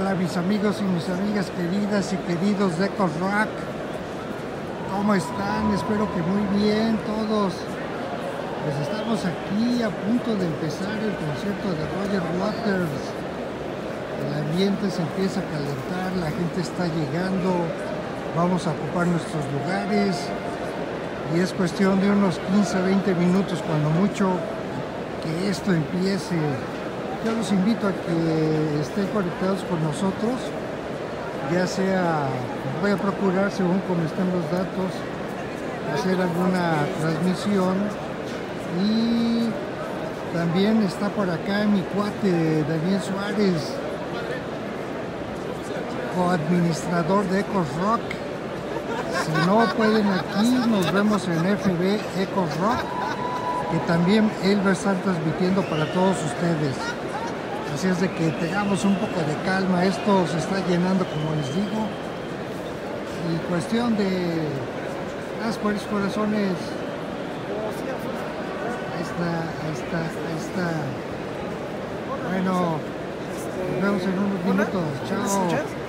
mis amigos y mis amigas queridas y queridos de Rock. ¿Cómo están? Espero que muy bien todos. Pues estamos aquí a punto de empezar el concierto de Roger Waters. El ambiente se empieza a calentar, la gente está llegando, vamos a ocupar nuestros lugares y es cuestión de unos 15-20 minutos cuando mucho que esto empiece. Yo los invito a que estén conectados con nosotros, ya sea, voy a procurar según como estén los datos, hacer alguna transmisión y también está por acá mi cuate Daniel Suárez, coadministrador de Ecos Rock. Si no pueden aquí, nos vemos en FB Ecos Rock, que también él va a estar transmitiendo para todos ustedes. Es de que tengamos un poco de calma, esto se está llenando como les digo. Y cuestión de las corazones. Ahí está, ahí está, ahí está. Bueno, nos vemos en unos minutos. Chao.